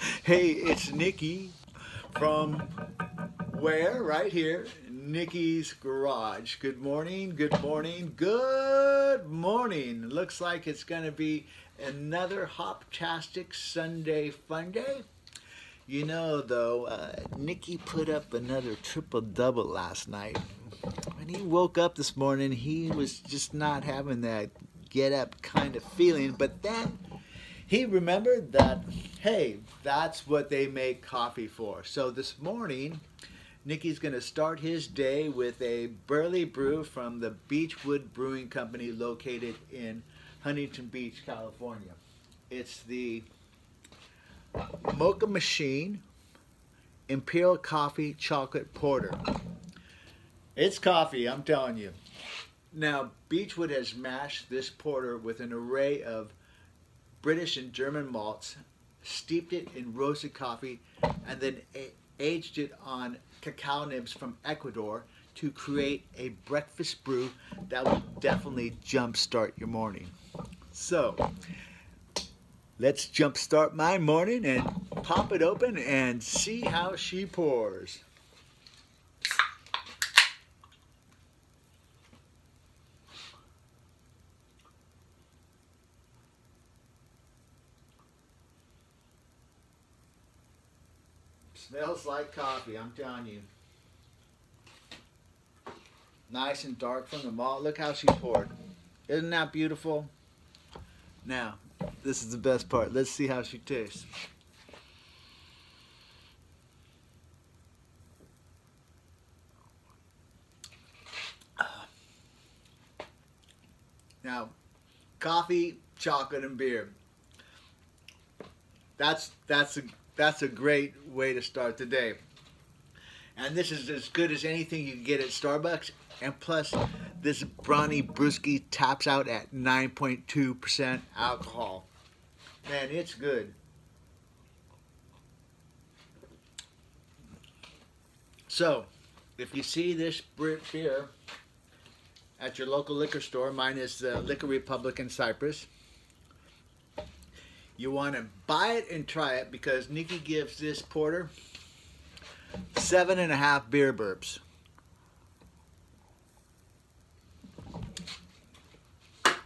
Hey, it's Nicky from where? Right here, Nicky's Garage. Good morning, good morning, good morning. Looks like it's going to be another Hoptastic Sunday fun day. You know, though, uh, Nicky put up another triple double last night. When he woke up this morning, he was just not having that get up kind of feeling, but then he remembered that, hey, that's what they make coffee for. So this morning, Nicky's going to start his day with a Burley Brew from the BeachWood Brewing Company located in Huntington Beach, California. It's the Mocha Machine Imperial Coffee Chocolate Porter. It's coffee, I'm telling you. Now, BeachWood has mashed this porter with an array of British and German malts, steeped it in roasted coffee, and then aged it on cacao nibs from Ecuador to create a breakfast brew that will definitely jumpstart your morning. So, let's jumpstart my morning and pop it open and see how she pours. Smells like coffee, I'm telling you. Nice and dark from the malt. Look how she poured. Isn't that beautiful? Now, this is the best part. Let's see how she tastes. Now, coffee, chocolate, and beer. That's that's a that's a great way to start the day. And this is as good as anything you can get at Starbucks. And plus, this Brawny Brewski taps out at 9.2% alcohol. Man, it's good. So, if you see this beer at your local liquor store, mine is the Liquor Republic in Cypress. You want to buy it and try it because Nicky gives this porter seven and a half beer burps.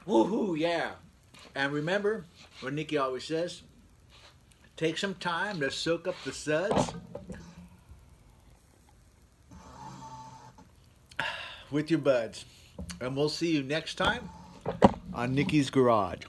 Woohoo, yeah. And remember what Nicky always says, take some time to soak up the suds with your buds. And we'll see you next time on Nicky's Garage.